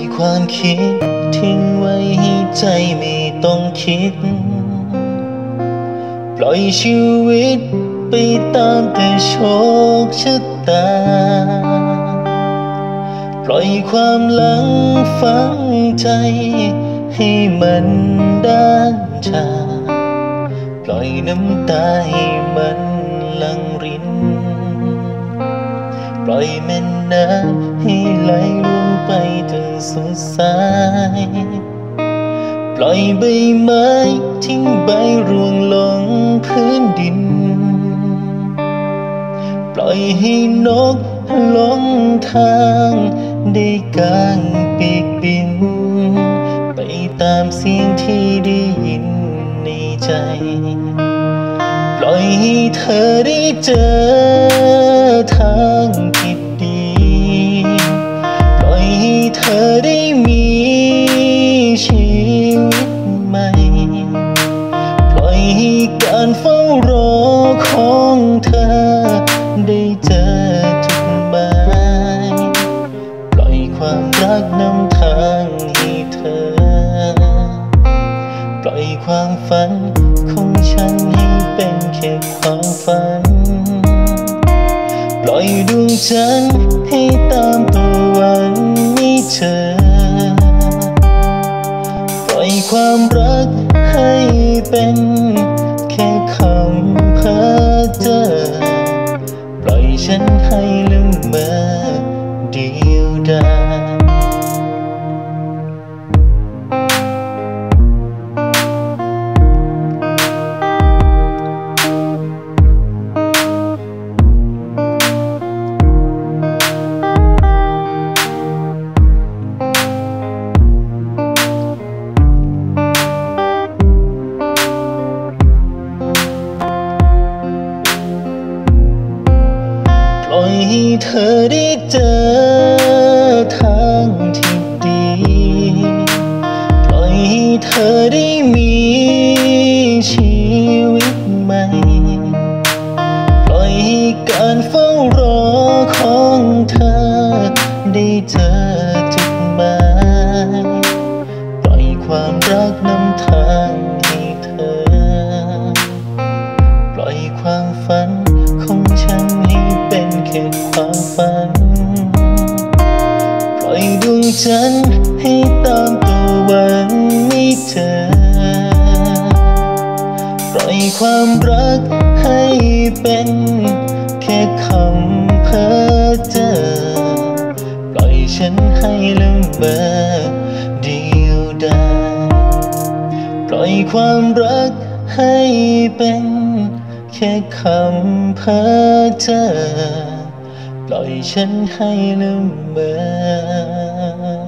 ล่อยความคิด ทิ้งไว้ให้ใจไม่ต้องคิด ปล่อยชีวิตไปตามแต่โชคชะตา ปล่อยความหลังฝังใจ ให้มันด้านชา ปล่อยน้ำตาให้มันลังริน ล่อยแม่น้ำให้ไหลลงไปจนสุดสาย ปล่อยใบไม้ทิ้งใบร่วงลงพื้นดิน ปล่อยให้นกลงทางได้กางปีกบิน ไปตามเสียงที่ได้ยินในใจ ปล่อยให้เธอได้เจอ ได้มีชีวิตใหม่ ปล่อยให้การเฝ้ารอของเธอ ได้เจอจุดหมายปล่อยความรักนำทางให้เธอ ปล่อยความฝันของฉันให้เป็นแค่ความฝัน ปล่อยดวงจันทร์ให้ตา เให้เธอได้เจอทางที่ดี ปล่อยให้เธอได้มีชีวิตใหม่ ปล่อยให้การเฝ้ารอของเธอได้เจอ อยดวงจันให้ตามตะวันไม่เจอปล่อยความรักให้เป็นแค่คำเพ้อเจ้อปล่อยฉันให้ละเมอเดียวดายปล่อยความรักให้เป็นแค่คำเพ้อเจ้อ ปล่อยฉันให้ลืมเบอร์